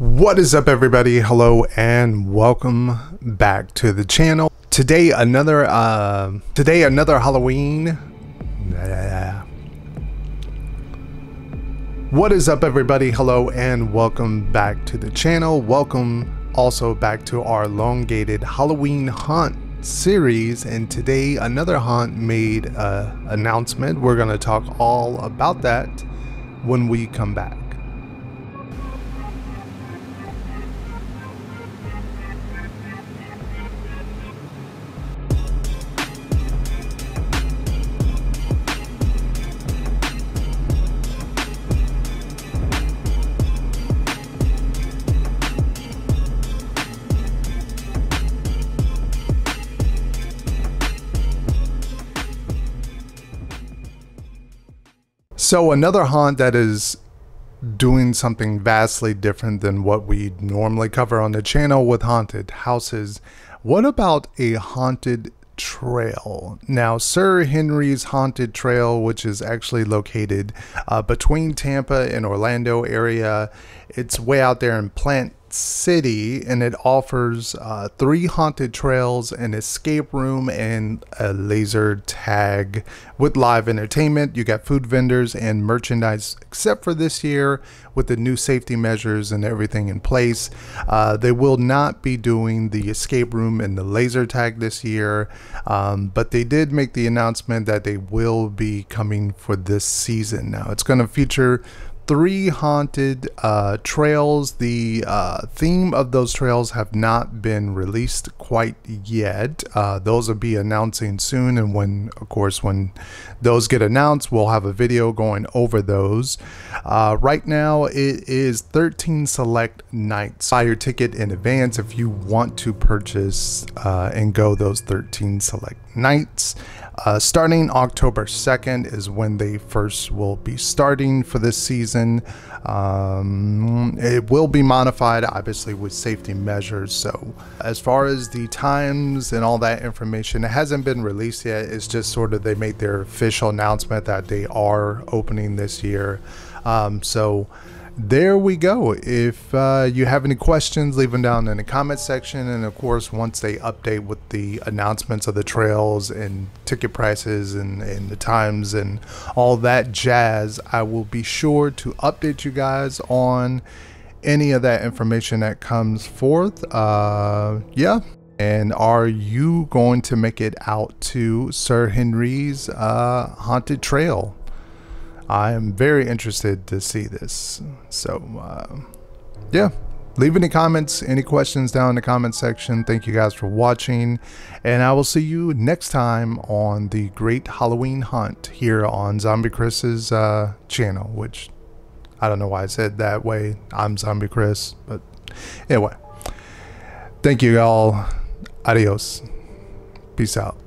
What is up everybody? Hello and welcome back to the channel. Today another uh today another Halloween. What is up everybody? Hello and welcome back to the channel. Welcome also back to our elongated Halloween hunt series and today another hunt made a announcement. We're going to talk all about that when we come back. So another haunt that is doing something vastly different than what we normally cover on the channel with haunted houses. What about a haunted trail? Now, Sir Henry's Haunted Trail, which is actually located uh, between Tampa and Orlando area, it's way out there in Plant City, and it offers uh, three haunted trails, an escape room, and a laser tag with live entertainment. You got food vendors and merchandise, except for this year with the new safety measures and everything in place. Uh, they will not be doing the escape room and the laser tag this year, um, but they did make the announcement that they will be coming for this season. Now, it's going to feature three haunted uh, trails. The uh, theme of those trails have not been released quite yet. Uh, those will be announcing soon, and when, of course, when those get announced, we'll have a video going over those. Uh, right now, it is 13 select nights. Buy your ticket in advance if you want to purchase uh, and go those 13 select nights. Uh, starting October 2nd is when they first will be starting for this season. Um, it will be modified, obviously, with safety measures. So, as far as the times and all that information, it hasn't been released yet. It's just sort of they made their official announcement that they are opening this year. Um, so, there we go. If uh, you have any questions, leave them down in the comment section. And of course, once they update with the announcements of the trails and ticket prices and, and the times and all that jazz, I will be sure to update you guys on any of that information that comes forth. Uh, yeah. And are you going to make it out to Sir Henry's uh, Haunted Trail? I am very interested to see this. So, uh, yeah, leave any comments, any questions down in the comment section. Thank you guys for watching, and I will see you next time on the Great Halloween Hunt here on Zombie Chris's uh, channel, which I don't know why I said that way. I'm Zombie Chris, but anyway, thank you all. Adios. Peace out.